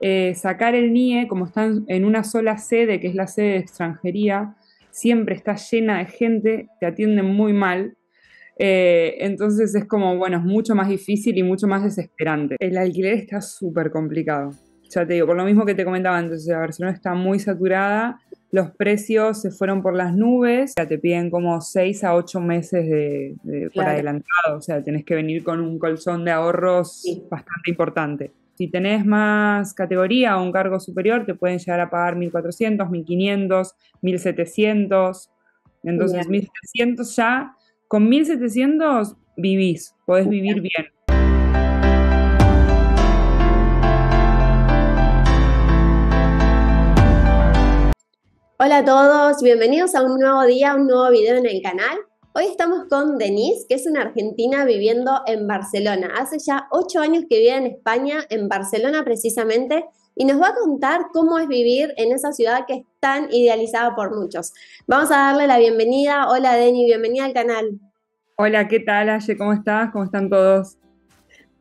eh, sacar el NIE, como están en una sola sede, que es la sede de extranjería, siempre está llena de gente, te atienden muy mal. Eh, entonces es como, bueno, es mucho más difícil y mucho más desesperante. El alquiler está súper complicado. Ya te digo, por lo mismo que te comentaba antes, la Barcelona está muy saturada, los precios se fueron por las nubes, ya te piden como 6 a 8 meses de, por adelantado, o sea, tenés que venir con un colchón de ahorros bastante importante. Si tenés más categoría o un cargo superior, te pueden llegar a pagar 1.400, 1.500, 1.700. Entonces, 1.700 ya, con 1.700 vivís, podés vivir bien. Hola a todos, bienvenidos a un nuevo día, un nuevo video en el canal. Hoy estamos con Denise, que es una argentina viviendo en Barcelona. Hace ya ocho años que vive en España, en Barcelona precisamente, y nos va a contar cómo es vivir en esa ciudad que es tan idealizada por muchos. Vamos a darle la bienvenida. Hola Deni, bienvenida al canal. Hola, ¿qué tal Aye? ¿Cómo estás? ¿Cómo están todos?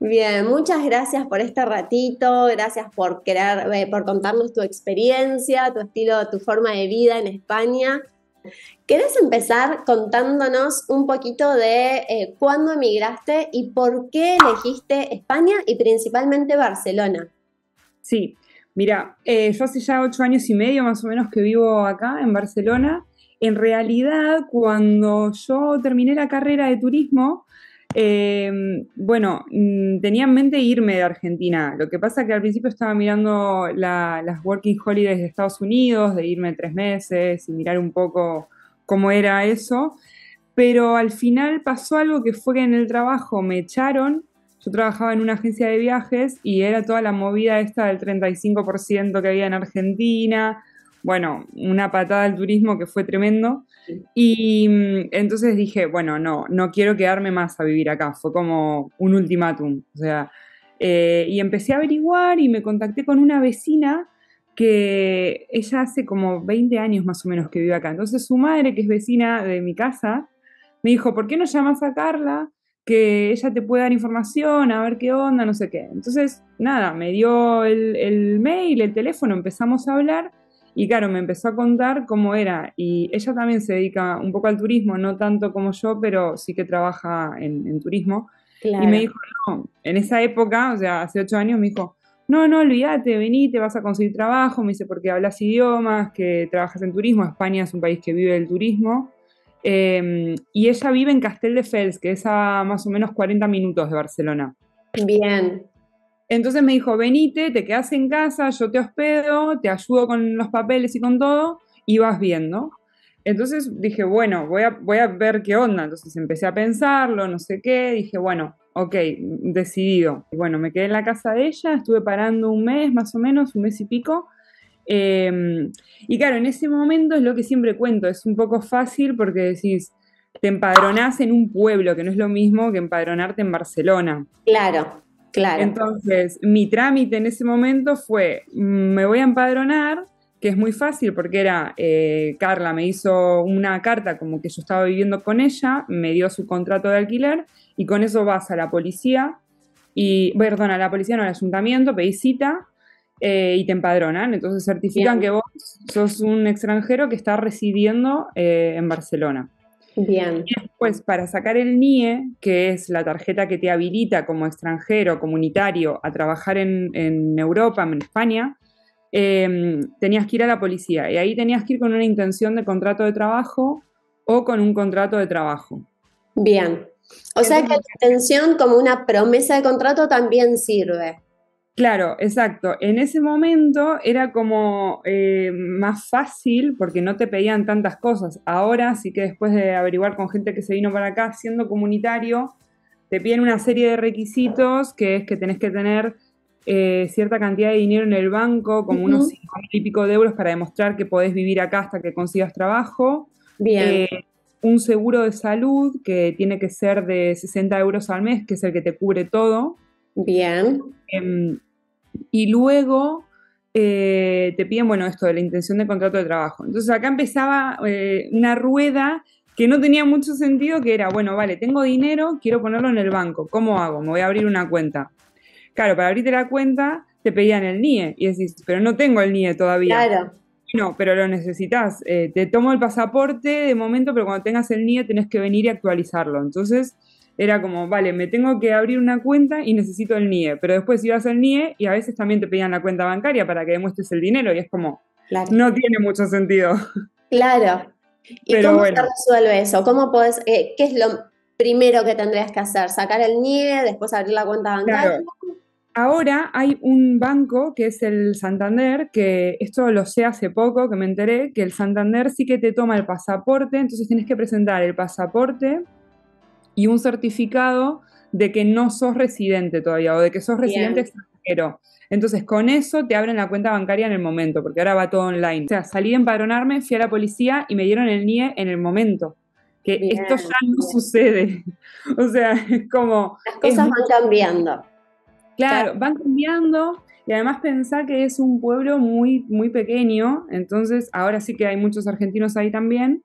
Bien, muchas gracias por este ratito, gracias por querer, eh, por contarnos tu experiencia, tu estilo, tu forma de vida en España. ¿Querés empezar contándonos un poquito de eh, cuándo emigraste y por qué elegiste España y principalmente Barcelona? Sí, mira, eh, yo hace ya ocho años y medio más o menos que vivo acá en Barcelona. En realidad, cuando yo terminé la carrera de turismo, eh, bueno, mm, tenía en mente irme de Argentina. Lo que pasa que al principio estaba mirando las Working Holidays de Estados Unidos, de irme tres meses y mirar un poco cómo era eso. Pero al final pasó algo que fue que en el trabajo me echaron. Yo trabajaba en una agencia de viajes y era toda la movida esta del 35% que había en Argentina. Bueno, una patada del turismo que fue tremendo. Y mm, entonces dije, bueno, no, no quiero quedarme más a vivir acá. Fue como un ultimátum. O sea, eh, y empecé a averiguar y me contacté con una vecina que ella hace como 20 años más o menos que vive acá. Entonces su madre, que es vecina de mi casa, me dijo, ¿por qué no llamas a Carla? Que ella te puede dar información, a ver qué onda, no sé qué. Entonces, nada, me dio el, el mail, el teléfono, empezamos a hablar y claro, me empezó a contar cómo era. Y ella también se dedica un poco al turismo, no tanto como yo, pero sí que trabaja en, turismo. Y me dijo, no, en esa época, o sea, hace ocho años, me dijo, no, no, olvídate, vení, te vas a conseguir trabajo, me dice, porque hablas idiomas, que trabajas en turismo, España es un país que vive del turismo, em, y ella vive en Castelldefels, que es a más o menos 40 minutos de Barcelona. Bien. Entonces me dijo, venite, te quedas en casa, yo te hospedo, te ayudo con los papeles y con todo, y vas viendo. Entonces dije, bueno, voy a, voy a ver qué onda. Entonces empecé a pensarlo, no sé qué, dije, bueno, ok, decidido. Bueno, me quedé en la casa de ella, estuve parando un mes más o menos, un mes y pico. Em, y claro, en ese momento es lo que siempre cuento, es un poco fácil porque decís, te empadronás en un pueblo, que no es lo mismo que empadronarte en Barcelona. Claro, claro. Entonces, mi trámite en ese momento fue, me voy a empadronar, que es muy fácil porque era, eh, Carla me hizo una carta como que yo estaba viviendo con ella, me dio su contrato de alquiler y con eso vas a la policía, y, perdón, a la policía, no al ayuntamiento, pedís cita eh, y te empadronan. Entonces certifican que vos sos un extranjero que está residiendo eh, en Barcelona. Bien. Y después, para sacar el NIE, que es la tarjeta que te habilita como extranjero comunitario a trabajar en, Europa, en España, em, tenías que ir a la policía y ahí tenías que ir con una intención de contrato de trabajo o con un contrato de trabajo. Bien. O sea que la extensión como una promesa de contrato también sirve. Claro, exacto. En ese momento era como eh, más fácil porque no te pedían tantas cosas. Ahora sí que después de averiguar con gente que se vino para acá siendo comunitario, te piden una serie de requisitos que es que tenés que tener eh, cierta cantidad de dinero en el banco, como unos cinco mil y pico de euros para demostrar que podés vivir acá hasta que consigas trabajo. Bien. Eh, un seguro de salud que tiene que ser de 60 euros al mes, que es el que te cubre todo. Bien. Em, y luego eh, te piden, bueno, esto de la intención de contrato de trabajo. Entonces acá empezaba eh, una rueda que no tenía mucho sentido, que era, bueno, vale, tengo dinero, quiero ponerlo en el banco. ¿Cómo hago? Me voy a abrir una cuenta. Claro, para abrirte la cuenta te pedían el NIE y decís, pero no tengo el NIE todavía. Claro. No, pero lo necesitas. Eh, te tomo el pasaporte de momento, pero cuando tengas el NIE tenés que venir y actualizarlo. Entonces era como, vale, me tengo que abrir una cuenta y necesito el NIE, pero después ibas al NIE y a veces también te pedían la cuenta bancaria para que demuestres el dinero y es como, no tiene mucho sentido. Claro. ¿Y cómo se resuelve eso? ¿Cómo podés, eh, qué es lo primero que tendrías que hacer? ¿Sacar el NIE, después abrir la cuenta bancaria? Ahora hay un banco que es el Santander, que esto lo sé hace poco, que me enteré, que el Santander sí que te toma el pasaporte, entonces tienes que presentar el pasaporte y un certificado de que no sos residente todavía o de que sos residente extranjero. Entonces, con eso te abren la cuenta bancaria en el momento, porque ahora va todo online. O sea, salí a empadronarme, fui a la policía y me dieron el NIE en el momento. Que esto ya no sucede. O sea, es como... Las cosas van cambiando. Claro, van cambiando y además pensar que es un pueblo muy, muy pequeño, entonces ahora sí que hay muchos argentinos ahí también,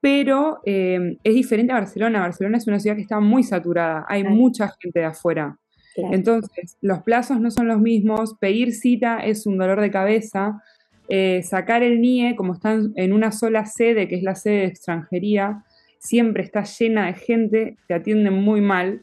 pero eh, es diferente a Barcelona. Barcelona es una ciudad que está muy saturada, hay mucha gente de afuera. Entonces, los plazos no son los mismos, pedir cita es un dolor de cabeza, eh, sacar el NIE, como están en una sola sede, que es la sede de extranjería, siempre está llena de gente, te atienden muy mal.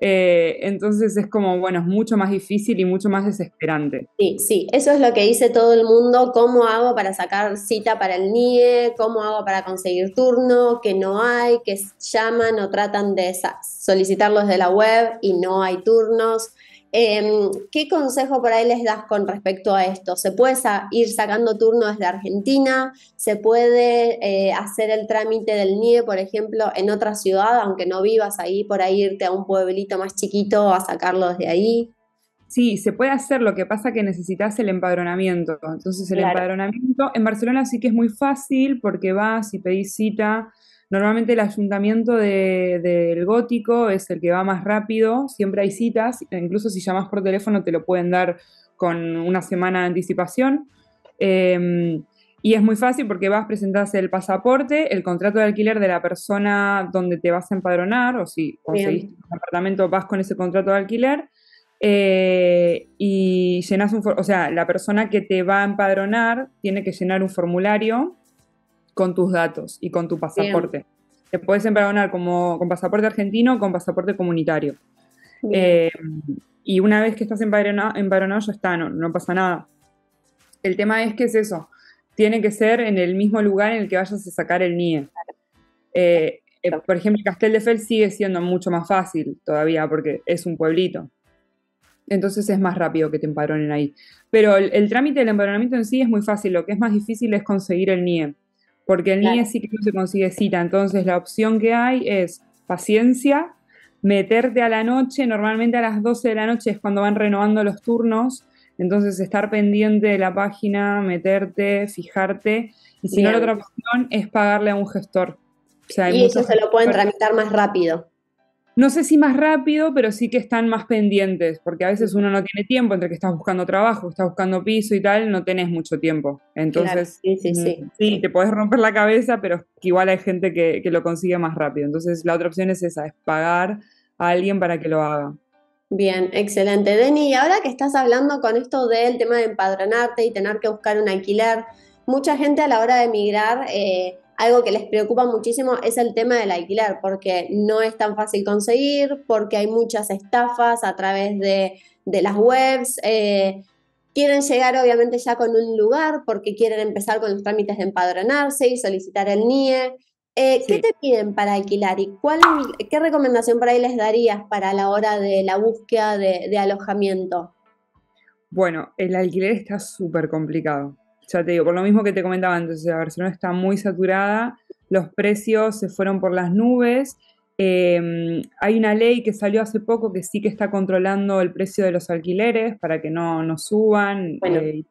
Eh, entonces es como, bueno, es mucho más difícil y mucho más desesperante. Sí, sí, eso es lo que dice todo el mundo, cómo hago para sacar cita para el NIE, cómo hago para conseguir turno, que no hay, que llaman o tratan de solicitarlos de la web y no hay turnos. Em, ¿Qué consejo por ahí les das con respecto a esto? ¿Se puede ir sacando turno desde Argentina? ¿Se puede eh, hacer el trámite del NIE, por ejemplo, en otra ciudad, aunque no vivas ahí, por ahí irte a un pueblito más chiquito a sacarlo desde ahí? Sí, se puede hacer, lo que pasa que necesitas el empadronamiento. Entonces el empadronamiento en Barcelona sí que es muy fácil porque vas y pedís cita Normalmente el ayuntamiento del gótico es el que va más rápido, siempre hay citas, incluso si llamas por teléfono te lo pueden dar con una semana de anticipación. Em, y es muy fácil porque vas, presentas el pasaporte, el contrato de alquiler de la persona donde te vas a empadronar, o si conseguiste un apartamento, vas con ese contrato de alquiler. Eh, y llenas un, o sea, la persona que te va a empadronar tiene que llenar un formulario con tus datos y con tu pasaporte. Te puedes empadronar como con pasaporte argentino o con pasaporte comunitario. Eh, y una vez que estás empadronado, ya está, no, pasa nada. El tema es que es eso, tiene que ser en el mismo lugar en el que vayas a sacar el NIE. Eh, eh, por ejemplo, Castel de Fels sigue siendo mucho más fácil todavía porque es un pueblito. Entonces es más rápido que te empadronen ahí. Pero el, el, trámite del empadronamiento en sí es muy fácil. Lo que es más difícil es conseguir el NIE porque el NIE sí que no se consigue cita, entonces la opción que hay es paciencia, meterte a la noche, normalmente a las 12 de la noche es cuando van renovando los turnos, entonces estar pendiente de la página, meterte, fijarte, y si no la otra opción es pagarle a un gestor. y eso se lo pueden tramitar más rápido no sé si más rápido, pero sí que están más pendientes, porque a veces uno no tiene tiempo, entre que estás buscando trabajo, estás buscando piso y tal, no tenés mucho tiempo. Entonces, sí, sí, sí. Sí, te puedes romper la cabeza, pero igual hay gente que, lo consigue más rápido. Entonces, la otra opción es esa, es pagar a alguien para que lo haga. Bien, excelente. Denny, y ahora que estás hablando con esto del tema de empadronarte y tener que buscar un alquiler, mucha gente a la hora de emigrar eh, algo que les preocupa muchísimo es el tema del alquiler, porque no es tan fácil conseguir, porque hay muchas estafas a través de, las webs. Eh, quieren llegar obviamente ya con un lugar porque quieren empezar con los trámites de empadronarse y solicitar el NIE. Eh, ¿Qué te piden para alquilar y cuál, qué recomendación por ahí les darías para la hora de la búsqueda de alojamiento? Bueno, el alquiler está súper complicado ya te digo, por lo mismo que te comentaba antes, Barcelona está muy saturada, los precios se fueron por las nubes. Em, hay una ley que salió hace poco que sí que está controlando el precio de los alquileres para que no, no suban, eh,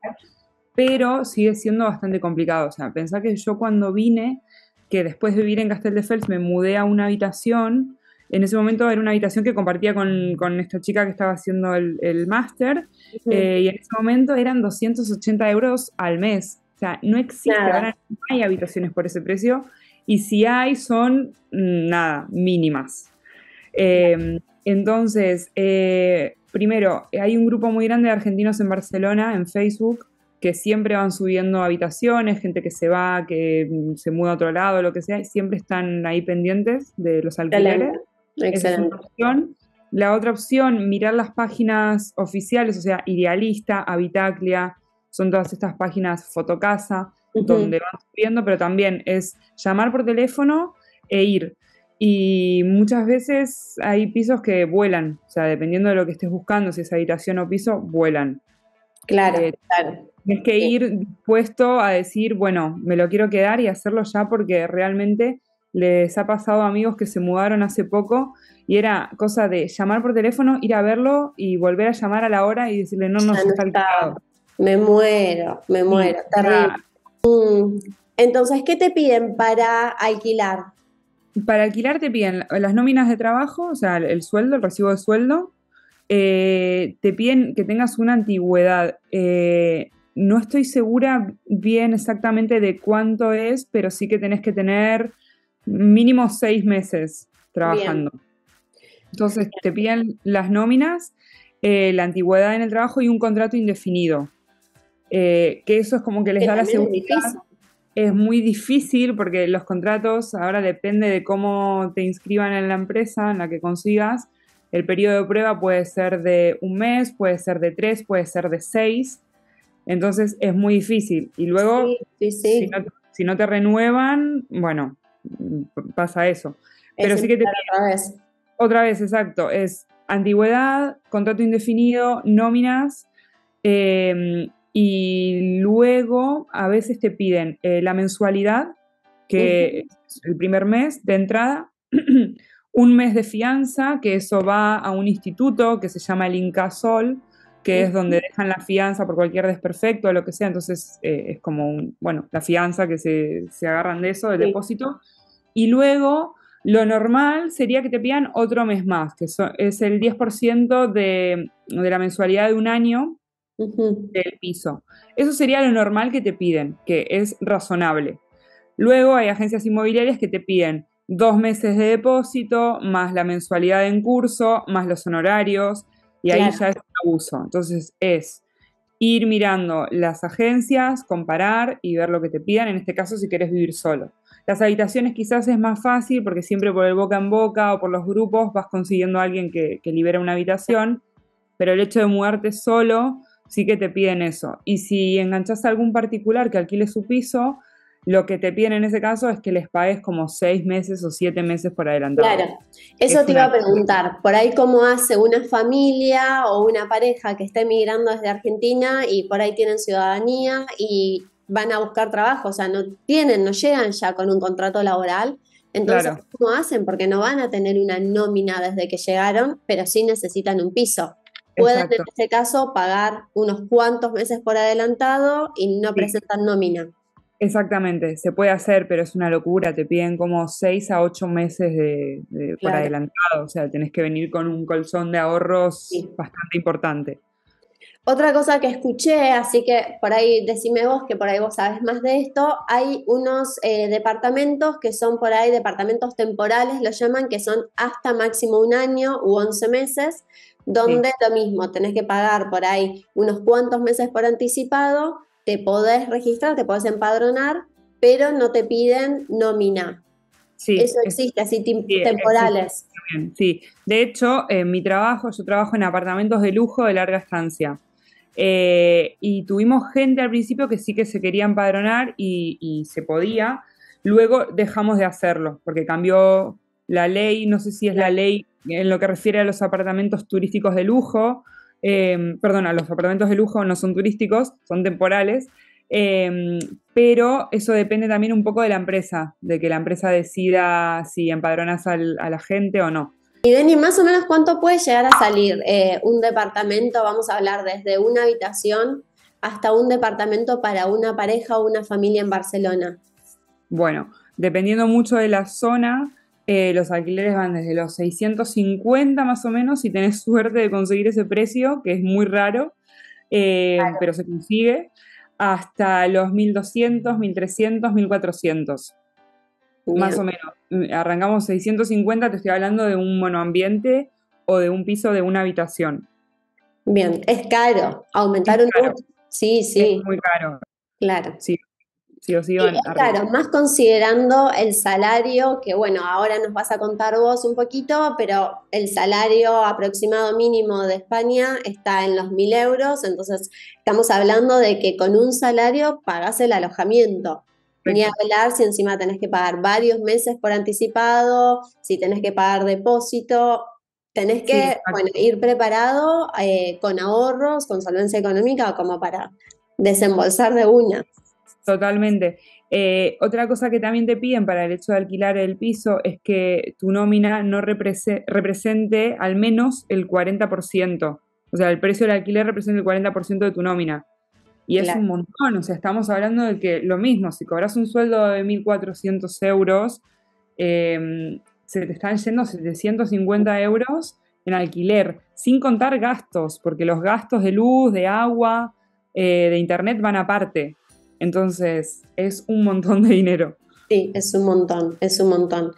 pero sigue siendo bastante complicado. O sea, pensá que yo cuando vine, que después de vivir en Castelldefels me mudé a una habitación en ese momento era una habitación que compartía con, esta chica que estaba haciendo el, máster eh, y en ese momento eran 280 euros al mes. O sea, no existe, ahora no hay habitaciones por ese precio y si hay son, mm, nada, mínimas. Em, entonces, eh, primero, hay un grupo muy grande de argentinos en Barcelona, en Facebook, que siempre van subiendo habitaciones, gente que se va, que se muda a otro lado, lo que sea, y siempre están ahí pendientes de los alquileres. Excelente. opción. La otra opción, mirar las páginas oficiales, o sea, Idealista, Habitaclia, son todas estas páginas Fotocasa, donde van subiendo, pero también es llamar por teléfono e ir. Y muchas veces hay pisos que vuelan, o sea, dependiendo de lo que estés buscando, si es habitación o piso, vuelan. Claro, eh, claro. Tienes que ir dispuesto a decir, bueno, me lo quiero quedar y hacerlo ya porque realmente les ha pasado a amigos que se mudaron hace poco y era cosa de llamar por teléfono, ir a verlo y volver a llamar a la hora y decirle, no, no, está alquilado. Me muero, me muero, terrible. Mm. Entonces, ¿qué te piden para alquilar? Para alquilar te piden las nóminas de trabajo, o sea, el sueldo, el recibo de sueldo. Eh, te piden que tengas una antigüedad. Eh, no estoy segura bien exactamente de cuánto es, pero sí que tenés que tener mínimo seis meses trabajando. Entonces te piden las nóminas, eh, la antigüedad en el trabajo y un contrato indefinido. que eso es como que les da la seguridad es muy difícil porque los contratos ahora depende de cómo te inscriban en la empresa en la que consigas. El periodo de prueba puede ser de un mes, puede ser de tres, puede ser de seis. Entonces es muy difícil. Y luego, Si, no, te renuevan, bueno, pasa eso. Pero sí que te... Otra vez. Otra vez, exacto. Es antigüedad, contrato indefinido, nóminas. Eh, y luego a veces te piden eh, la mensualidad, que es el primer mes de entrada, un mes de fianza, que eso va a un instituto que se llama el Incasol, que es donde dejan la fianza por cualquier desperfecto o lo que sea, entonces eh, es como, un, bueno, la fianza que se, agarran de eso, del depósito. Y luego lo normal sería que te pidan otro mes más, que es el 10% de, de la mensualidad de un año del piso. Eso sería lo normal que te piden, que es razonable. Luego hay agencias inmobiliarias que te piden dos meses de depósito, más la mensualidad en curso, más los honorarios, y ahí ya es un abuso. Entonces es ir mirando las agencias, comparar y ver lo que te pidan, en este caso si quieres vivir solo. Las habitaciones quizás es más fácil porque siempre por el boca en boca o por los grupos vas consiguiendo a alguien que, que libera una habitación, pero el hecho de mudarte solo sí que te piden eso. Y si enganchas a algún particular que alquile su piso, lo que te piden en ese caso es que les pagues como seis meses o siete meses por adelantado. Claro, eso te iba a preguntar. Por ahí, ¿cómo hace una familia o una pareja que está emigrando desde Argentina y por ahí tienen ciudadanía y van a buscar trabajo? O sea, no tienen, no llegan ya con un contrato laboral. Entonces, ¿cómo hacen? Porque no van a tener una nómina desde que llegaron, pero sí necesitan un piso pueden en este caso pagar unos cuantos meses por adelantado y no presentan nómina. Exactamente, se puede hacer, pero es una locura, te piden como seis a ocho meses de, por adelantado, o sea, tenés que venir con un colchón de ahorros bastante importante. Otra cosa que escuché, así que por ahí decime vos, que por ahí vos sabes más de esto, hay unos eh, departamentos que son por ahí departamentos temporales, lo llaman, que son hasta máximo un año u once meses, donde lo mismo, tenés que pagar por ahí unos cuantos meses por anticipado, te podés registrar, te podés empadronar, pero no te piden nómina. Sí, Eso existe, así temporales. sí, de hecho, en mi trabajo, yo trabajo en apartamentos de lujo de larga estancia. Eh, y tuvimos gente al principio que sí que se quería empadronar y, se podía. Luego dejamos de hacerlo porque cambió la ley, no sé si es la ley en lo que refiere a los apartamentos turísticos de lujo, eh, perdón, a los apartamentos de lujo no son turísticos, son temporales, em, pero eso depende también un poco de la empresa, de que la empresa decida si empadronas a la gente o no. Y Deni, más o menos cuánto puede llegar a salir eh, un departamento, vamos a hablar desde una habitación hasta un departamento para una pareja o una familia en Barcelona. Bueno, dependiendo mucho de la zona, eh, los alquileres van desde los 650 más o menos, si tenés suerte de conseguir ese precio, que es muy raro, eh, pero se consigue, hasta los 1200, 1300, 1400. Más o menos. Arrancamos 650, te estoy hablando de un monoambiente o de un piso de una habitación. Bien, es caro. Aumentaron. Sí, sí. Es muy caro. Claro. Sí, sí o sí Claro, más considerando el salario, que bueno, ahora nos vas a contar vos un poquito, pero el salario aproximado mínimo de España está en los mil euros, entonces estamos hablando de que con un salario pagás el alojamiento. Ni hablar si encima tenés que pagar varios meses por anticipado, si tenés que pagar depósito, tenés que ir preparado eh, con ahorros, con solvencia económica, como para desembolsar de una. Totalmente. Eh, otra cosa que también te piden para el hecho de alquilar el piso es que tu nómina no represente al menos el 40%. O sea, el precio del alquiler representa el 40% de tu nómina. Y es un montón, o sea, estamos hablando de que lo mismo, si cobras un sueldo de 1.400 euros, em, se te están yendo 750 euros en alquiler, sin contar gastos, porque los gastos de luz, de agua, eh, de internet van aparte. Entonces, es un montón de dinero. Sí, es un montón, es un montón.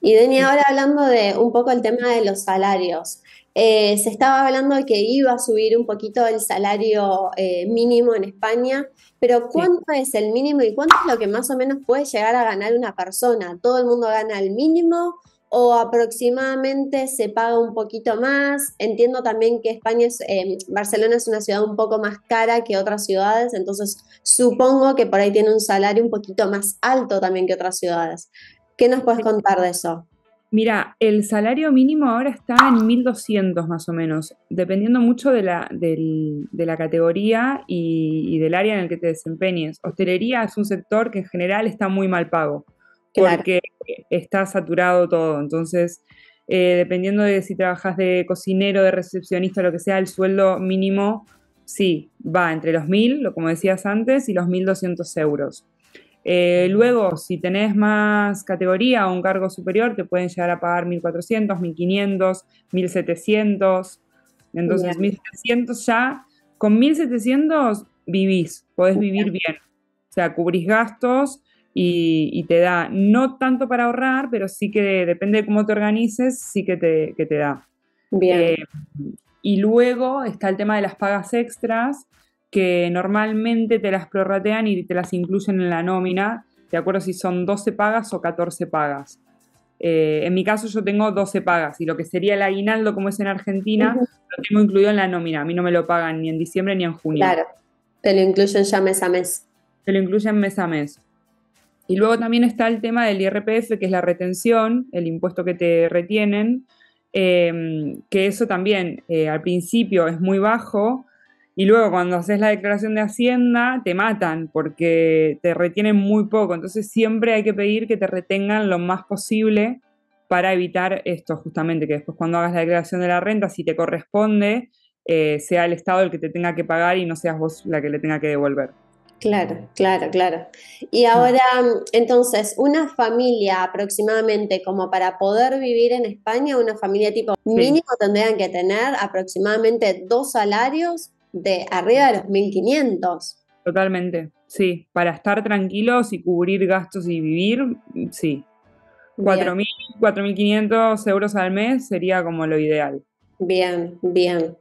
Y Deni, ahora hablando de un poco el tema de los salarios. Eh, se estaba hablando de que iba a subir un poquito el salario eh, mínimo en España, pero ¿cuánto es el mínimo y cuánto es lo que más o menos puede llegar a ganar una persona? ¿Todo el mundo gana el mínimo o aproximadamente se paga un poquito más? Entiendo también que España es, eh, Barcelona es una ciudad un poco más cara que otras ciudades, entonces supongo que por ahí tiene un salario un poquito más alto también que otras ciudades. ¿Qué nos puedes contar de eso? Mira, el salario mínimo ahora está en 1.200 más o menos, dependiendo mucho de la, de la categoría y, del área en el que te desempeñes. Hostelería es un sector que en general está muy mal pago, porque está saturado todo. Entonces, eh, dependiendo de si trabajas de cocinero, de recepcionista, lo que sea, el sueldo mínimo sí va entre los 1.000, como decías antes, y los 1.200 euros. Eh, luego, si tenés más categoría o un cargo superior, te pueden llegar a pagar 1.400, 1.500, 1.700. Entonces, 1.700 ya, con 1.700 vivís, podés vivir bien. O sea, cubrís gastos y, te da, no tanto para ahorrar, pero sí que depende de cómo te organices, sí que te, te da. Bien. Eh, y luego está el tema de las pagas extras, que normalmente te las prorratean y te las incluyen en la nómina, de acuerdo si son 12 pagas o 14 pagas. Eh, en mi caso yo tengo 12 pagas y lo que sería el aguinaldo como es en Argentina lo tengo incluido en la nómina. A mí no me lo pagan ni en diciembre ni en junio. Claro, te lo incluyen ya mes a mes. Te lo incluyen mes a mes. Y luego también está el tema del IRPF, que es la retención, el impuesto que te retienen, eh, que eso también eh, al principio es muy bajo, y luego cuando haces la declaración de Hacienda, te matan porque te retienen muy poco. Entonces siempre hay que pedir que te retengan lo más posible para evitar esto, justamente, que después cuando hagas la declaración de la renta, si te corresponde, eh, sea el Estado el que te tenga que pagar y no seas vos la que le tenga que devolver. Claro, claro, claro. Y ahora, entonces, una familia aproximadamente como para poder vivir en España, una familia tipo mínimo tendrían que tener aproximadamente dos salarios de arriba de los 1.500. Totalmente, sí. Para estar tranquilos y cubrir gastos y vivir, sí. 4.000, 4.500 euros al mes sería como lo ideal. Bien, bien.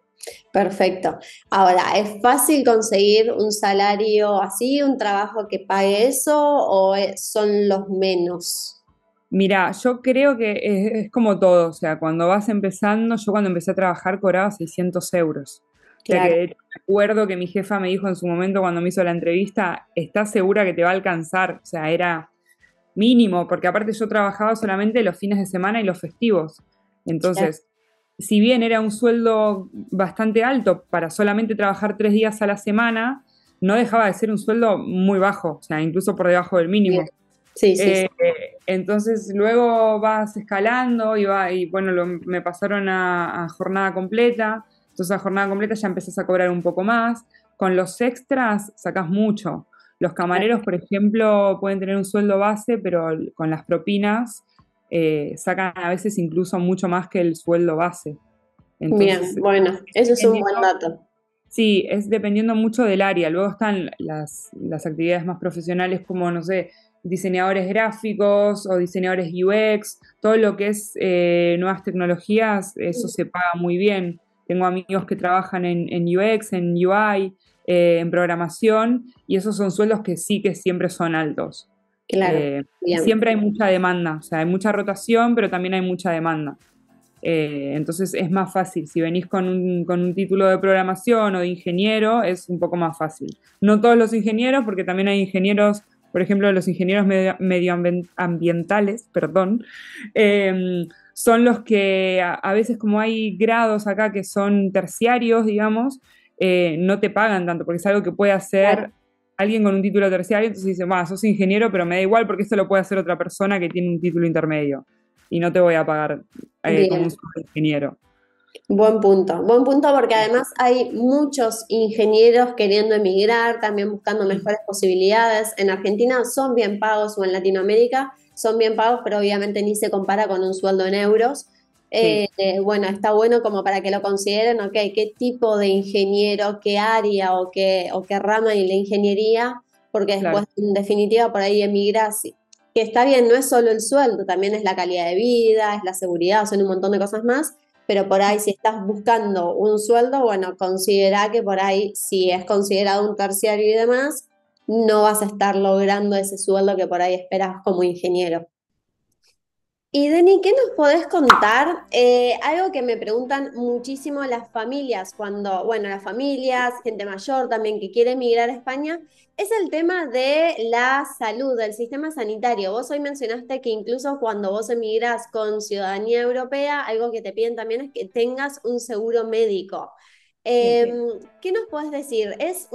Perfecto. Ahora, ¿es fácil conseguir un salario así, un trabajo que pague eso o son los menos? Mira, yo creo que es, es, como todo, o sea, cuando vas empezando, yo cuando empecé a trabajar cobraba 600 euros que recuerdo que mi jefa me dijo en su momento cuando me hizo la entrevista, ¿estás segura que te va a alcanzar? O sea, era mínimo, porque aparte yo trabajaba solamente los fines de semana y los festivos. Entonces, si bien era un sueldo bastante alto para solamente trabajar tres días a la semana, no dejaba de ser un sueldo muy bajo, o sea, incluso por debajo del mínimo. Sí, sí, eh, Entonces luego vas escalando y, va, y bueno, me pasaron a jornada completa entonces a jornada completa ya empezás a cobrar un poco más. Con los extras sacas mucho. Los camareros, por ejemplo, pueden tener un sueldo base, pero con las propinas eh, sacan a veces incluso mucho más que el sueldo base. Bien, bueno, eso es un buen dato. Sí, es dependiendo mucho del área. Luego están las, actividades más profesionales como, no sé, diseñadores gráficos o diseñadores UX, todo lo que es eh, nuevas tecnologías, eso se paga muy bien. Tengo amigos que trabajan en, UX, en UI, eh, en programación, y esos son sueldos que sí que siempre son altos. Claro. Eh, siempre hay mucha demanda, o sea, hay mucha rotación, pero también hay mucha demanda. Eh, entonces es más fácil. Si venís con un, con un, título de programación o de ingeniero, es un poco más fácil. No todos los ingenieros, porque también hay ingenieros, por ejemplo, los ingenieros medioambientales, perdón, em, son los que a, veces como hay grados acá que son terciarios, digamos, eh, no te pagan tanto, porque es algo que puede hacer alguien con un título terciario, entonces dice, va, sos ingeniero, pero me da igual porque esto lo puede hacer otra persona que tiene un título intermedio y no te voy a pagar eh, como un ingeniero. Buen punto, buen punto porque además hay muchos ingenieros queriendo emigrar, también buscando mejores posibilidades. En Argentina son bien pagos o en Latinoamérica son bien pagos, pero obviamente ni se compara con un sueldo en euros. Eh, bueno, está bueno como para que lo consideren, ok, qué tipo de ingeniero, qué área o qué, o qué rama de la ingeniería, porque después en definitiva por ahí emigras, que está bien, no es solo el sueldo, también es la calidad de vida, es la seguridad, son un montón de cosas más, pero por ahí si estás buscando un sueldo, bueno, considera que por ahí si es considerado un terciario y demás, no vas a estar logrando ese sueldo que por ahí esperas como ingeniero. Y Deni, ¿qué nos podés contar? Eh, algo que me preguntan muchísimo las familias, cuando, bueno, las familias, gente mayor también que quiere emigrar a España, es el tema de la salud, del sistema sanitario. Vos hoy mencionaste que incluso cuando vos emigras con ciudadanía europea, algo que te piden también es que tengas un seguro médico. Em, ¿Qué nos puedes decir? ¿Es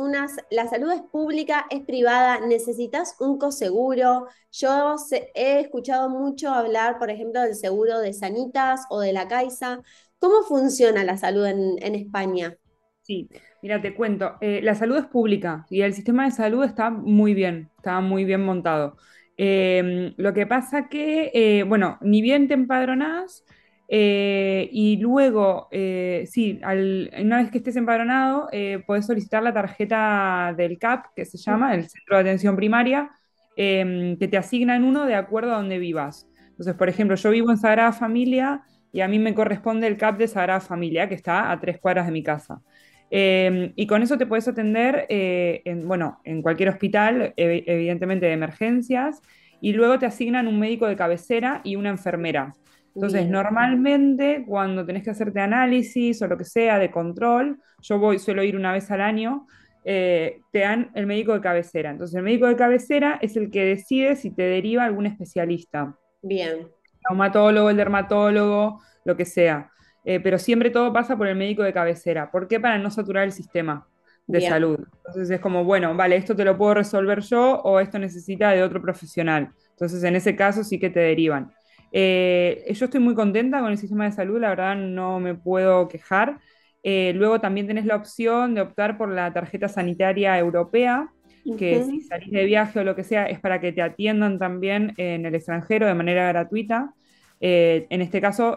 ¿La salud es pública, es privada? ¿Necesitas un coseguro? Yo he escuchado mucho hablar, por ejemplo, del seguro de Sanitas o de la Caixa. ¿Cómo funciona la salud en, España? Sí, mira, te cuento. Eh, la salud es pública y el sistema de salud está muy bien, está muy bien montado. Em, lo que pasa que, eh, bueno, ni bien te empadronás, eh, y luego, eh, sí, una vez que estés empadronado, eh, puedes solicitar la tarjeta del CAP, que se llama, el Centro de Atención Primaria, em, que te asignan uno de acuerdo a donde vivas. Entonces, por ejemplo, yo vivo en Sagrada Familia y a mí me corresponde el CAP de Sagrada Familia, que está a tres cuadras de mi casa. Em, y con eso te puedes atender, en, bueno, en cualquier hospital, evidentemente de emergencias, y luego te asignan un médico de cabecera y una enfermera. Entonces, normalmente cuando tenés que hacerte análisis o lo que sea de control, yo voy, suelo ir una vez al año, eh, te dan el médico de cabecera. Entonces, el médico de cabecera es el que decide si te deriva algún especialista. Bien. El traumatólogo, el dermatólogo, lo que sea. Eh, pero siempre todo pasa por el médico de cabecera. ¿Por qué? Para no saturar el sistema de salud. Entonces es como, bueno, vale, esto te lo puedo resolver yo o esto necesita de otro profesional. Entonces en ese caso sí que te derivan. Eh, yo estoy muy contenta con el sistema de salud, la verdad no me puedo quejar. Eh, luego también tenés la opción de optar por la tarjeta sanitaria europea, que si salís de viaje o lo que sea, es para que te atiendan también en el extranjero de manera gratuita. Eh, en este caso,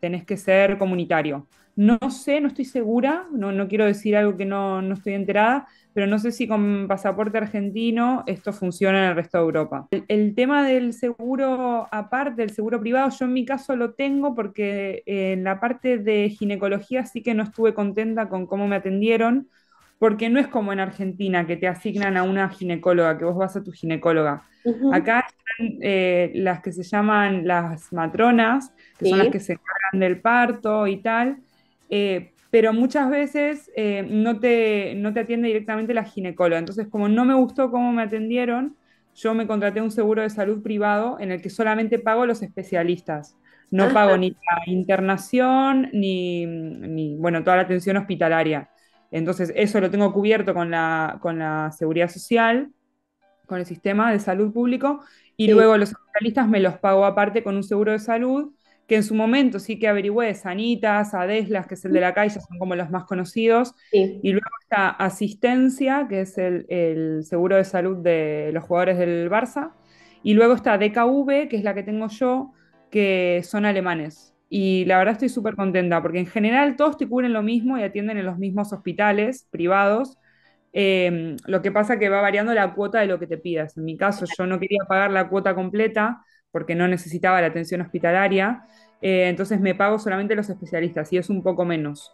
tenés que ser comunitario. No sé, no estoy segura, no, no quiero decir algo que no, no estoy enterada, pero no sé si con pasaporte argentino esto funciona en el resto de Europa. El, tema del seguro aparte, del seguro privado, yo en mi caso lo tengo porque en la parte de ginecología sí que no estuve contenta con cómo me atendieron, porque no es como en Argentina que te asignan a una ginecóloga, que vos vas a tu ginecóloga. Acá están eh, las que se llaman las matronas, que son las que se encargan del parto y tal. Eh, pero muchas veces eh, no, te, no te atiende directamente la ginecóloga. Entonces, como no me gustó cómo me atendieron, yo me contraté un seguro de salud privado en el que solamente pago los especialistas. No pago ni la internación ni, ni, bueno, toda la atención hospitalaria. Entonces, eso lo tengo cubierto con la, con la seguridad social, con el sistema de salud público, y luego los especialistas me los pago aparte con un seguro de salud que en su momento sí que averigüé, Sanitas, Adeslas, que es el de la calle, son como los más conocidos, y luego está Asistencia, que es el, seguro de salud de los jugadores del Barça, y luego está DKV, que es la que tengo yo, que son alemanes. Y la verdad estoy súper contenta, porque en general todos te cubren lo mismo y atienden en los mismos hospitales privados. Em, lo que pasa que va variando la cuota de lo que te pidas. En mi caso, yo no quería pagar la cuota completa, porque no necesitaba la atención hospitalaria. eh, entonces me pago solamente los especialistas y es un poco menos.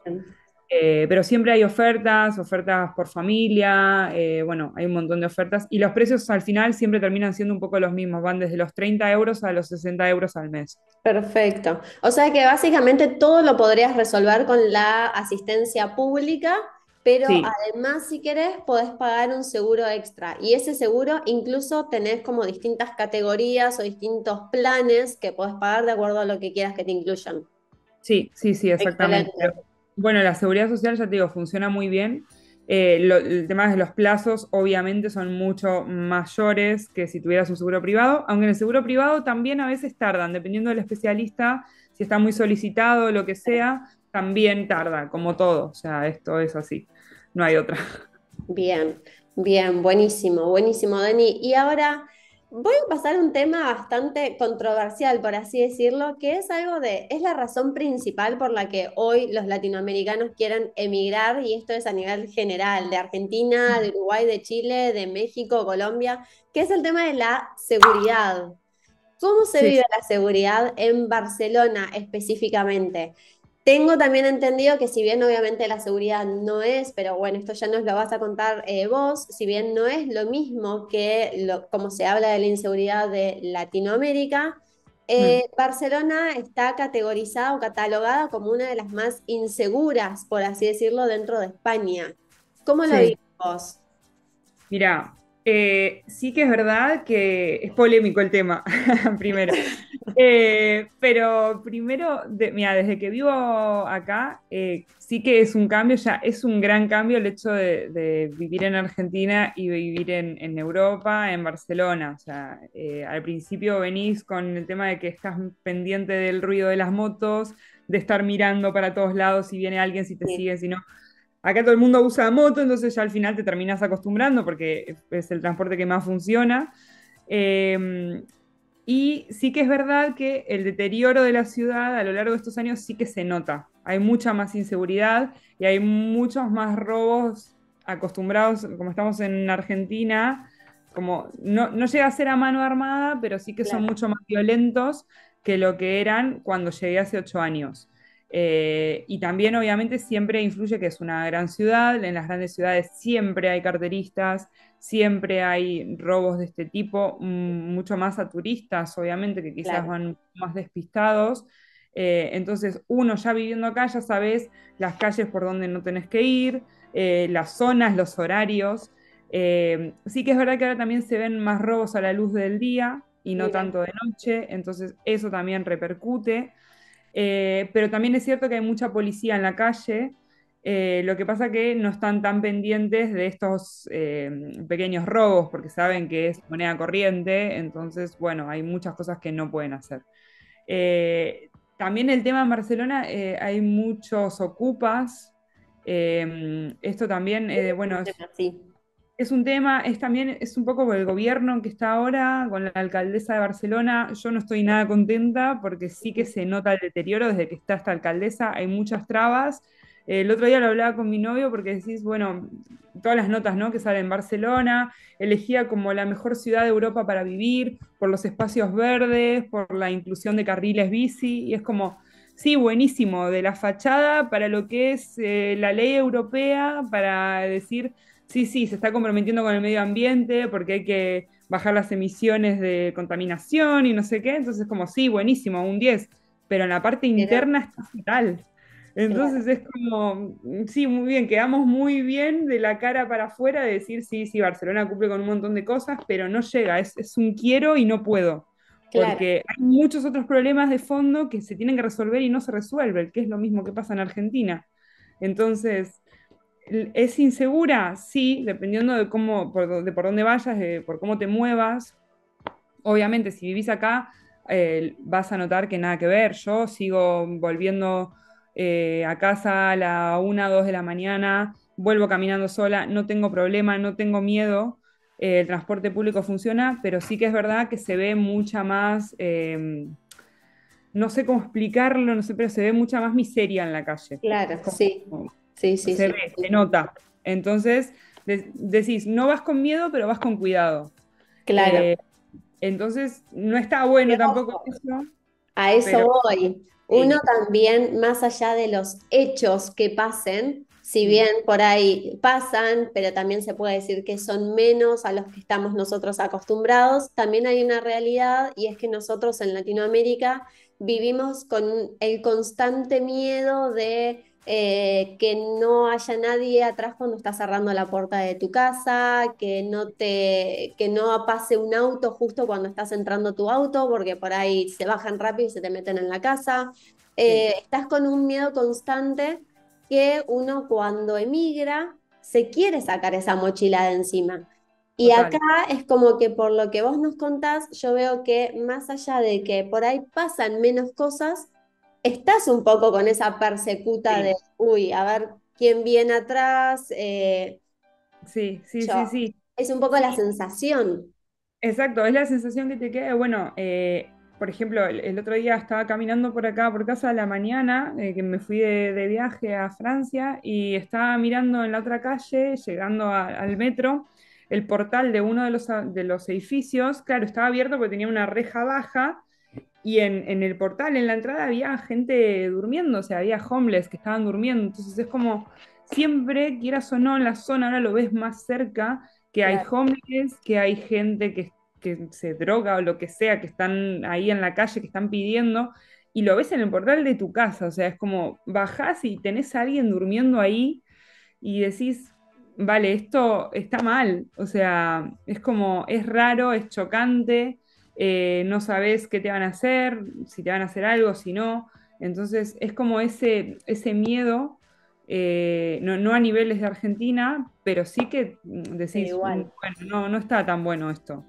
Eh, pero siempre hay ofertas, ofertas por familia, eh, bueno, hay un montón de ofertas y los precios al final siempre terminan siendo un poco los mismos, van desde los 30 euros a los 60 euros al mes. Perfecto. O sea que básicamente todo lo podrías resolver con la asistencia pública, pero además si querés podés pagar un seguro extra y ese seguro incluso tenés como distintas categorías o distintos planes que podés pagar de acuerdo a lo que quieras que te incluyan. Sí, sí, sí, exactamente. Bueno, la seguridad social, ya te digo, funciona muy bien. Eh, el tema de los plazos, obviamente, son mucho mayores que si tuvieras un seguro privado, aunque en el seguro privado también a veces tardan, dependiendo del especialista, si está muy solicitado o lo que sea, también tarda, como todo. O sea, esto es así, no hay otra. Bien, bien, buenísimo, buenísimo, Dani. Y ahora Voy a pasar a un tema bastante controversial, por así decirlo, que es algo de, es la razón principal por la que hoy los latinoamericanos quieren emigrar, y esto es a nivel general, de Argentina, de Uruguay, de Chile, de México, Colombia, que es el tema de la seguridad. ¿Cómo se vive la seguridad en Barcelona específicamente? Tengo también entendido que si bien obviamente la seguridad no es, pero bueno, esto ya nos lo vas a contar eh, vos, si bien no es lo mismo que lo, como se habla de la inseguridad de Latinoamérica, eh, mm. Barcelona está categorizada o catalogada como una de las más inseguras, por así decirlo, dentro de España. ¿Cómo lo sí. vos? Mira, eh, sí que es verdad que es polémico el tema, primero. Eh, pero primero, mira, desde que vivo acá, eh, sí que es un cambio, ya es un gran cambio el hecho de, vivir en Argentina y vivir en, Europa, en Barcelona. O sea, al principio venís con el tema de que estás pendiente del ruido de las motos, de estar mirando para todos lados si viene alguien, si te sigue, si no Acá todo el mundo usa moto, entonces ya al final te terminas acostumbrando porque es el transporte que más funciona. Y sí que es verdad que el deterioro de la ciudad a lo largo de estos años sí que se nota. Hay mucha más inseguridad y hay muchos más robos acostumbrados, como estamos en Argentina, como no, llega a ser a mano armada, pero sí que son mucho más violentos que lo que eran cuando llegué hace ocho años. Eh, y también obviamente siempre influye que es una gran ciudad, en las grandes ciudades siempre hay carteristas, siempre hay robos de este tipo, mm, mucho más a turistas obviamente que quizás van más despistados. Eh, entonces uno ya viviendo acá ya sabes las calles por donde no tenés que ir, eh, las zonas, los horarios. sí que es verdad que ahora también se ven más robos a la luz del día y no tanto de noche, entonces eso también repercute. Eh, pero también es cierto que hay mucha policía en la calle. Eh, lo que pasa que no están tan pendientes de estos eh, pequeños robos porque saben que es moneda corriente, entonces, bueno, hay muchas cosas que no pueden hacer. también el tema en Barcelona, hay muchos ocupas. esto también, bueno, es un tema, es también, es un poco el gobierno que está ahora, con la alcaldesa de Barcelona. Yo no estoy nada contenta porque sí que se nota el deterioro desde que está esta alcaldesa, hay muchas trabas. El otro día lo hablaba con mi novio porque decís, bueno, todas las notas ¿no? que salen en Barcelona, elegida como la mejor ciudad de Europa para vivir, por los espacios verdes, por la inclusión de carriles bici, y es como, sí, buenísimo, de la fachada para lo que es eh, la ley europea, para decir, sí, sí, se está comprometiendo con el medio ambiente porque hay que bajar las emisiones de contaminación y no sé qué, entonces como, sí, buenísimo, un 10, pero en la parte interna está fatal. Entonces es como, sí, muy bien, quedamos muy bien de la cara para afuera de decir, sí, sí, Barcelona cumple con un montón de cosas, pero no llega, es, un quiero y no puedo. Porque hay muchos otros problemas de fondo que se tienen que resolver y no se resuelven, que es lo mismo que pasa en Argentina. Entonces, ¿Es insegura? Sí, dependiendo de cómo, por, de por dónde vayas, por cómo te muevas. Obviamente, si vivís acá, eh, vas a notar que nada que ver. Yo sigo volviendo eh, a casa a la 1 2 de la mañana, vuelvo caminando sola, no tengo problema, no tengo miedo. Eh, el transporte público funciona, pero sí que es verdad que se ve mucha más, no sé cómo explicarlo, no sé, pero se ve mucha más miseria en la calle. Claro, sí. Sí, sí, se ve, se nota. Entonces, decís, no vas con miedo, pero vas con cuidado. Claro. Eh, entonces, no está bueno tampoco eso. A eso voy. Uno también, más allá de los hechos que pasen, si bien por ahí pasan, pero también se puede decir que son menos a los que estamos nosotros acostumbrados, también hay una realidad y es que nosotros en Latinoamérica vivimos con el constante miedo de eh, que no haya nadie atrás cuando estás cerrando la puerta de tu casa, que no te, que no pase un auto justo cuando estás entrando tu auto, porque por ahí se bajan rápido y se te meten en la casa. Eh, estás con un miedo constante que uno cuando emigra se quiere sacar esa mochila de encima. Y acá es como que por lo que vos nos contás, yo veo que más allá de que por ahí pasan menos cosas, estás un poco con esa persecuta de, uy, a ver quién viene atrás. Eh, sí, sí, sí, sí. Es un poco la sensación. Exacto, es la sensación que te queda. Bueno, eh, por ejemplo, el, otro día estaba caminando por acá, por casa a la mañana, eh, que me fui de, viaje a Francia y estaba mirando en la otra calle, llegando al metro, el portal de uno de los, de los edificios, claro, estaba abierto porque tenía una reja baja y en, el portal, en la entrada, había gente durmiendo, o sea, había homeless que estaban durmiendo. Entonces es como, siempre, quieras o no, en la zona ahora lo ves más cerca, que hay homeless, que hay gente que, que se droga o lo que sea, que están ahí en la calle, que están pidiendo, y lo ves en el portal de tu casa, o sea, es como, bajás y tenés a alguien durmiendo ahí y decís, vale, esto está mal, o sea, es como, es raro, es chocante eh, no sabes qué te van a hacer, si te van a hacer algo, si no. Entonces es como ese, ese miedo, eh, no, a niveles de Argentina, pero sí que decís, bueno, no, no está tan bueno esto.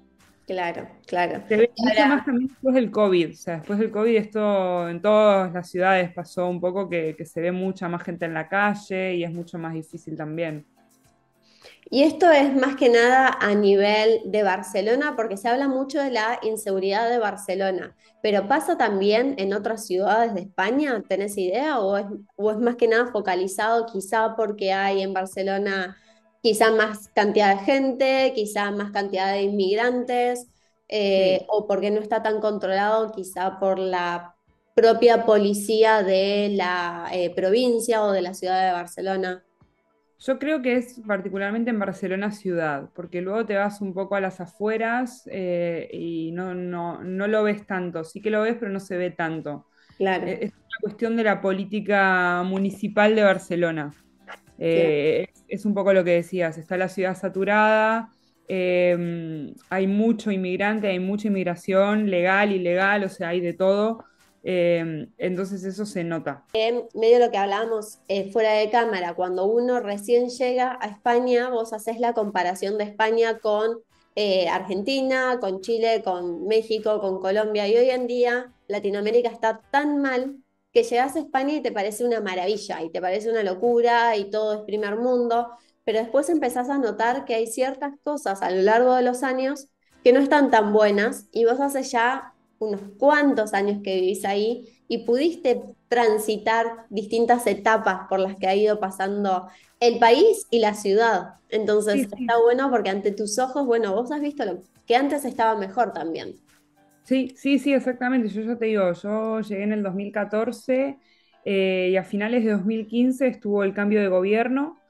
Claro, claro. Se ve mucho más también después del COVID. O sea, después del COVID esto en todas las ciudades pasó un poco que se ve mucha más gente en la calle y es mucho más difícil también. Y esto es más que nada a nivel de Barcelona, porque se habla mucho de la inseguridad de Barcelona, pero pasa también en otras ciudades de España, ¿tenés idea? ¿O es, más que nada focalizado quizá porque hay en Barcelona quizá más cantidad de gente, quizá más cantidad de inmigrantes, eh, o porque no está tan controlado quizá por la propia policía de la eh, provincia o de la ciudad de Barcelona? Yo creo que es particularmente en Barcelona ciudad, porque luego te vas un poco a las afueras eh, y no, no, no, lo ves tanto. Sí que lo ves, pero no se ve tanto. Claro. Es una cuestión de la política municipal de Barcelona. Eh, es, un poco lo que decías, está la ciudad saturada, hay mucho inmigrante, hay mucha inmigración legal, ilegal, o sea, hay de todo. Em, entonces eso se nota. En medio de lo que hablábamos eh, fuera de cámara, cuando uno recién llega a España, vos haces la comparación de España con eh, Argentina, con Chile, con México, con Colombia, y hoy en día Latinoamérica está tan mal que llegas a España y te parece una maravilla, y te parece una locura, y todo es primer mundo, pero después empezás a notar que hay ciertas cosas a lo largo de los años que no están tan buenas, y vos haces ya unos cuantos años que vivís ahí y pudiste transitar distintas etapas por las que ha ido pasando el país y la ciudad. Entonces está bueno porque ante tus ojos, bueno, vos has visto lo que antes estaba mejor también. Sí, sí, sí, exactamente. Yo ya te digo, yo llegué en el 2014 eh, y a finales de 2015 estuvo el cambio de gobierno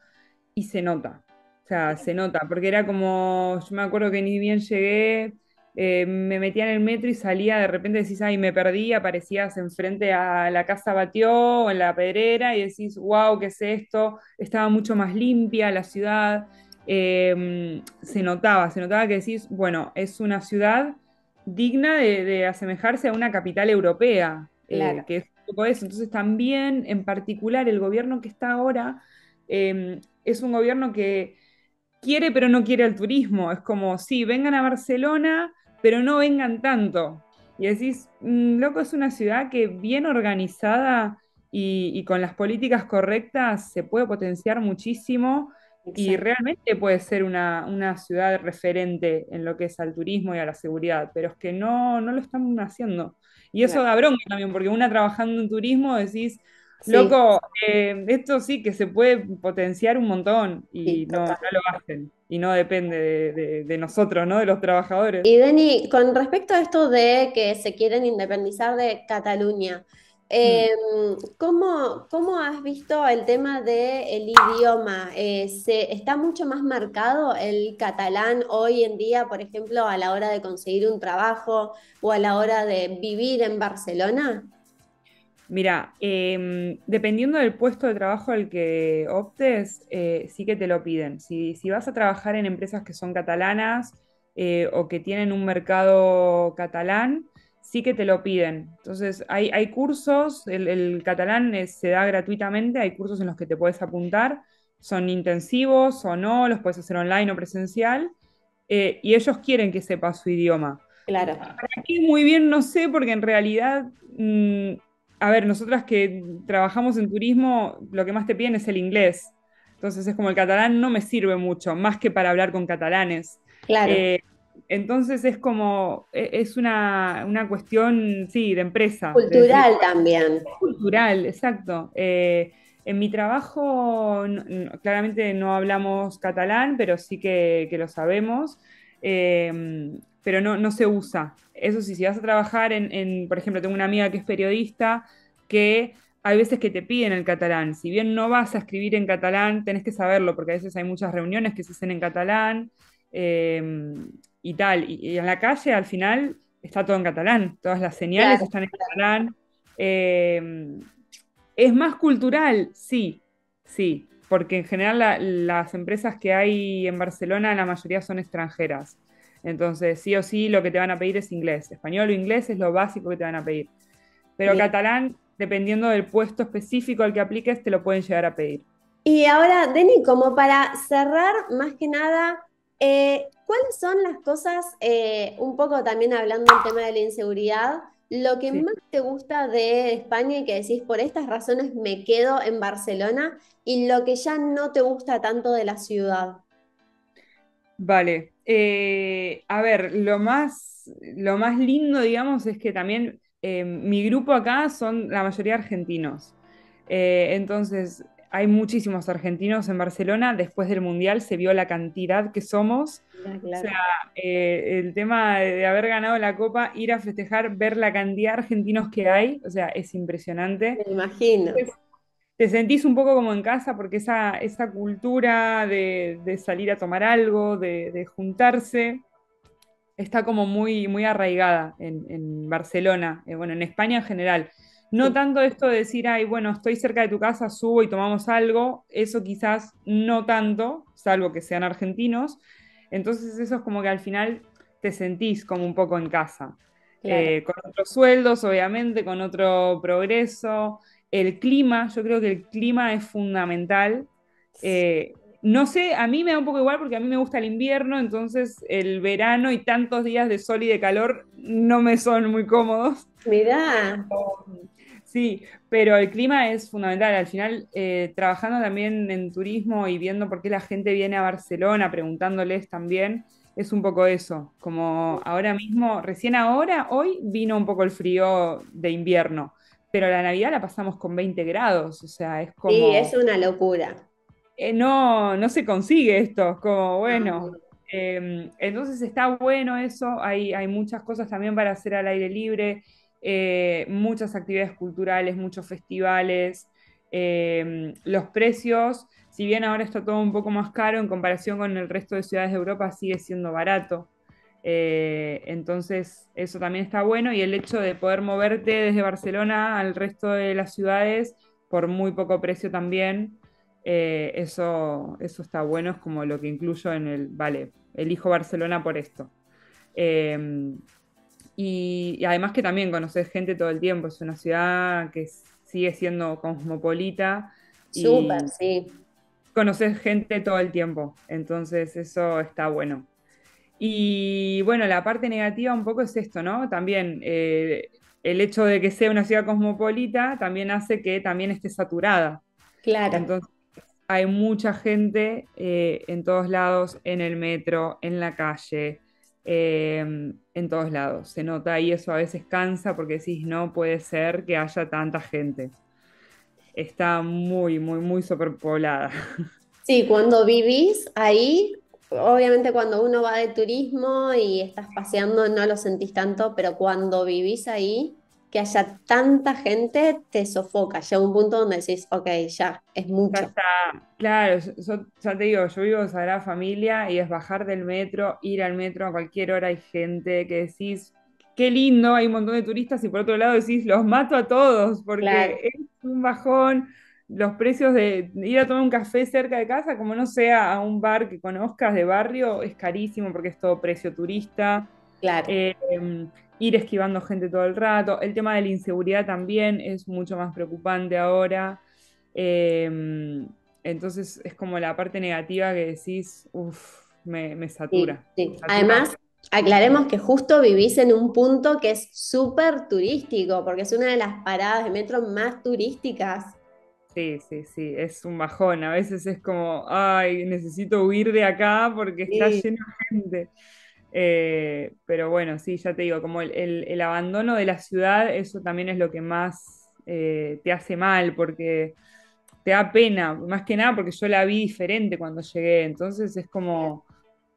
y se nota. O sea, se nota, porque era como, yo me acuerdo que ni bien llegué, eh, me metía en el metro y salía, de repente decís, ay, me perdí, aparecías enfrente a la casa Batió o en la Pedrera y decís, wow, ¿qué es esto? Estaba mucho más limpia la ciudad. Em, se notaba, se notaba que decís, bueno, es una ciudad digna de, asemejarse a una capital europea, eh, que es un poco eso. Entonces también, en particular, el gobierno que está ahora em, es un gobierno que quiere pero no quiere al turismo. Es como, sí, vengan a Barcelona, pero no vengan tanto. Y decís, mm, loco, es una ciudad que bien organizada y, con las políticas correctas se puede potenciar muchísimo y realmente puede ser una, ciudad referente en lo que es al turismo y a la seguridad, pero es que no, no lo están haciendo. Y eso da bronca también, porque una trabajando en turismo decís, loco, eh, esto sí que se puede potenciar un montón y no, no, lo hacen y no depende de, nosotros, ¿no? De los trabajadores. Y Deni, con respecto a esto de que se quieren independizar de Cataluña, Em, ¿cómo, has visto el tema del idioma? Eh, ¿se, ¿Está mucho más marcado el catalán hoy en día, por ejemplo, a la hora de conseguir un trabajo o a la hora de vivir en Barcelona? Mira, em, dependiendo del puesto de trabajo al que optes, eh, sí que te lo piden. Si, si, vas a trabajar en empresas que son catalanas eh, o que tienen un mercado catalán, sí que te lo piden. Entonces, hay, hay cursos, el, catalán se da gratuitamente, hay cursos en los que te puedes apuntar, son intensivos o no, los puedes hacer online o presencial, eh, y ellos quieren que sepas su idioma. Claro. Aquí muy bien no sé, porque en realidad, mm, a ver, nosotras que trabajamos en turismo, lo que más te piden es el inglés. Entonces es como el catalán no me sirve mucho, más que para hablar con catalanes. Claro. Eh, entonces es como, e, es una, cuestión, sí, de empresa. Cultural también. Cultural, exacto. Eh, en mi trabajo claramente no hablamos catalán, pero sí que, lo sabemos, em, pero no, no, se usa. Eso sí, si vas a trabajar en, por ejemplo, tengo una amiga que es periodista, que hay veces que te piden el catalán. Si bien no vas a escribir en catalán, tenés que saberlo, porque a veces hay muchas reuniones que se hacen en catalán. Em, y tal. Y, en la calle al final está todo en catalán, todas las señales están en catalán. Eh, ¿Es más cultural? Sí, sí, porque en general las empresas que hay en Barcelona, la mayoría son extranjeras. Entonces, sí o sí, lo que te van a pedir es inglés. Español o inglés es lo básico que te van a pedir. Pero catalán, dependiendo del puesto específico al que apliques, te lo pueden llegar a pedir. Y ahora, Denny, como para cerrar, más que nada, eh, ¿Cuáles son las cosas, eh, un poco también hablando del tema de la inseguridad, lo que más te gusta de España y que decís, por estas razones me quedo en Barcelona y lo que ya no te gusta tanto de la ciudad? Vale, eh, a ver, lo más, lo más lindo, digamos, es que también mi grupo acá son la mayoría argentinos. entonces, hay muchísimos argentinos en Barcelona. Después del Mundial se vio la cantidad que somos. O sea, eh, el tema de haber ganado la Copa, ir a festejar, ver la cantidad de argentinos que hay, o sea, es impresionante. Me imagino. Te sentís un poco como en casa porque esa, esa cultura de, salir a tomar algo, de, juntarse, está como muy, muy arraigada en, Barcelona, eh, bueno, en España en general. No tanto esto de decir, ay, bueno, estoy cerca de tu casa, subo y tomamos algo, eso quizás no tanto, salvo que sean argentinos. Entonces eso es como que al final te sentís como un poco en casa. Eh, con otros sueldos, obviamente, con otro progreso. El clima, yo creo que el clima es fundamental. Eh, no sé, a mí me da un poco igual porque a mí me gusta el invierno, entonces el verano y tantos días de sol y de calor no me son muy cómodos. Mirá. Sí, pero el clima es fundamental. Al final, eh, trabajando también en turismo y viendo por qué la gente viene a Barcelona, preguntándoles también, es un poco eso. Como ahora mismo, recién ahora, hoy vino un poco el frío de invierno, pero la Navidad la pasamos con 20 grados, o sea, es como... Sí, es una locura. Eh, no, no se consigue esto, como bueno. Em, entonces está bueno eso, hay, hay muchas cosas también para hacer al aire libre. Eh, muchas actividades culturales, muchos festivales. Eh, los precios, si bien ahora está todo un poco más caro en comparación con el resto de ciudades de Europa, sigue siendo barato. Eh, entonces, eso también está bueno y el hecho de poder moverte desde Barcelona al resto de las ciudades por muy poco precio también, eso, eso está bueno, es como lo que incluyo en el, vale, elijo Barcelona por esto. Y, además que también conoces gente todo el tiempo, es una ciudad que sigue siendo cosmopolita. Súper, sí. Conoces gente todo el tiempo, entonces eso está bueno. Y bueno, la parte negativa un poco es esto, ¿no? También eh, el hecho de que sea una ciudad cosmopolita también hace que también esté saturada. Claro. Entonces hay mucha gente eh, en todos lados, en el metro, en la calle, Em, en todos lados. Se nota y eso a veces cansa porque decís, no puede ser que haya tanta gente. Está muy, muy, muy superpoblada. Sí, cuando vivís ahí, obviamente cuando uno va de turismo y estás paseando no lo sentís tanto, pero cuando vivís ahí, que haya tanta gente te sofoca. Llega un punto donde decís, ok, ya, es mucho. Ya está. Claro, ya te digo, yo vivo en Sagrada Familia y es bajar del metro, ir al metro a cualquier hora hay gente que decís, qué lindo, hay un montón de turistas y por otro lado decís, los mato a todos porque es un bajón. Los precios de ir a tomar un café cerca de casa, como no sea a un bar que conozcas de barrio, es carísimo porque es todo precio turista. Claro. Eh, ir esquivando gente todo el rato. El tema de la inseguridad también es mucho más preocupante ahora. Eh, entonces es como la parte negativa que decís, uff, me, satura. Además, aclaremos que justo vivís en un punto que es súper turístico, porque es una de las paradas de metro más turísticas. Sí, sí, sí, es un bajón. A veces es como, ay, necesito huir de acá porque está lleno de gente. Eh, pero bueno, sí, ya te digo, como el, abandono de la ciudad, eso también es lo que más eh, te hace mal, porque te da pena, más que nada porque yo la vi diferente cuando llegué, entonces es como,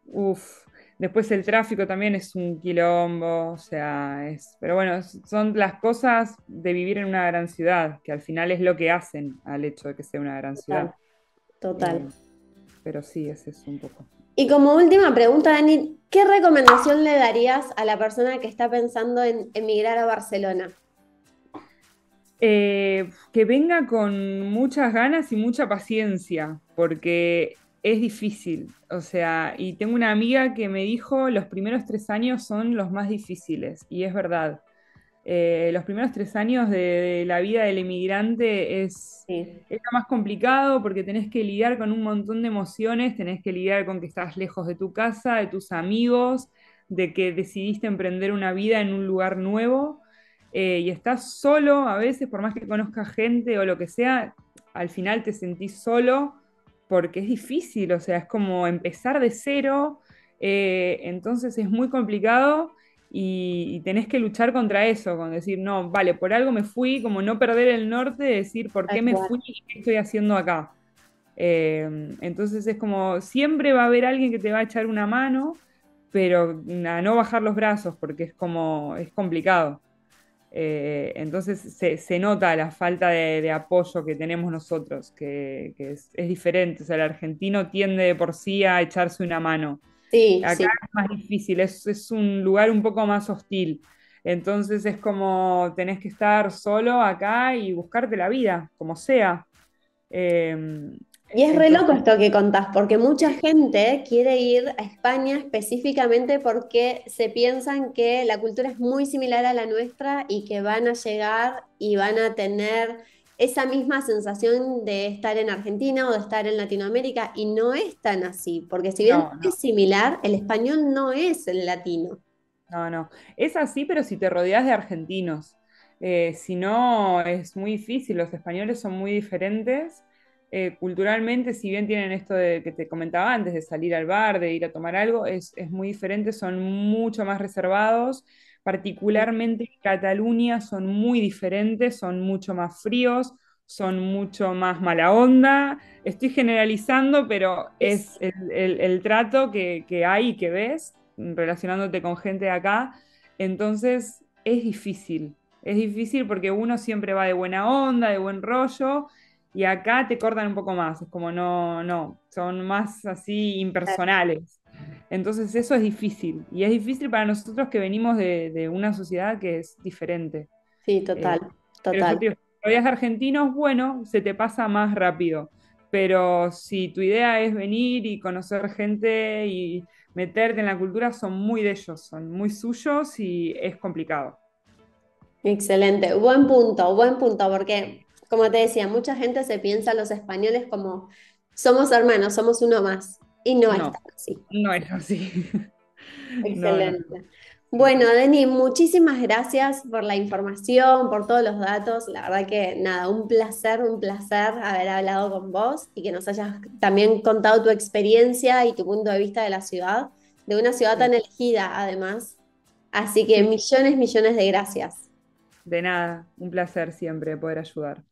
uff, después el tráfico también es un quilombo, o sea, es, pero bueno, son las cosas de vivir en una gran ciudad, que al final es lo que hacen al hecho de que sea una gran ciudad. Total. Eh, pero sí, ese es un poco. Y como última pregunta, Dani, ¿qué recomendación le darías a la persona que está pensando en emigrar a Barcelona? Eh, que venga con muchas ganas y mucha paciencia, porque es difícil. O sea, y tengo una amiga que me dijo los primeros tres años son los más difíciles, y es verdad. Eh, los primeros tres años de, la vida del emigrante es, lo más complicado porque tenés que lidiar con un montón de emociones, tenés que lidiar con que estás lejos de tu casa, de tus amigos, de que decidiste emprender una vida en un lugar nuevo eh, y estás solo a veces, por más que conozcas gente o lo que sea, al final te sentís solo porque es difícil, o sea, es como empezar de cero, eh, entonces es muy complicado y, tenés que luchar contra eso, con decir, no, vale, por algo me fui, como no perder el norte, decir, ¿por qué me fui y qué estoy haciendo acá? Eh, entonces es como, siempre va a haber alguien que te va a echar una mano, pero a no bajar los brazos, porque es como, es complicado. Eh, entonces se, nota la falta de, apoyo que tenemos nosotros, que, es, es, diferente. O sea, el argentino tiende por sí a echarse una mano. Sí, Acá es más difícil, es, un lugar un poco más hostil. Entonces es como tenés que estar solo acá y buscarte la vida, como sea. Em, y es re loco esto que contás, porque mucha gente quiere ir a España específicamente porque se piensan que la cultura es muy similar a la nuestra y que van a llegar y van a tener esa misma sensación de estar en Argentina o de estar en Latinoamérica y no es tan así, porque si bien es similar, el español no es el latino. No, no, es así, pero si te rodeas de argentinos. Eh, si no, es muy difícil, los españoles son muy diferentes. Eh, culturalmente, si bien tienen esto de que te comentaba antes, de salir al bar, de ir a tomar algo, es, es muy diferente, son mucho más reservados particularmente en Cataluña, son muy diferentes, son mucho más fríos, son mucho más mala onda. Estoy generalizando, pero es el, trato que, hay y que ves relacionándote con gente de acá. Entonces es difícil, es difícil porque uno siempre va de buena onda, de buen rollo, y acá te cortan un poco más, es como no, no, son más así impersonales. Entonces eso es difícil y es difícil para nosotros que venimos de, una sociedad que es diferente. Sí, total, eh, total. Si eres argentinos, bueno, se te pasa más rápido, pero si tu idea es venir y conocer gente y meterte en la cultura, son muy de ellos, son muy suyos y es complicado. Excelente, buen punto, buen punto, porque como te decía, mucha gente se piensa los españoles como somos hermanos, somos uno más. Y no, es así. No es así. Excelente. Bueno, Deni, muchísimas gracias por la información, por todos los datos. La verdad que nada, un placer, un placer haber hablado con vos y que nos hayas también contado tu experiencia y tu punto de vista de la ciudad, de una ciudad tan elegida además. Así que millones, millones de gracias. De nada, un placer siempre poder ayudar.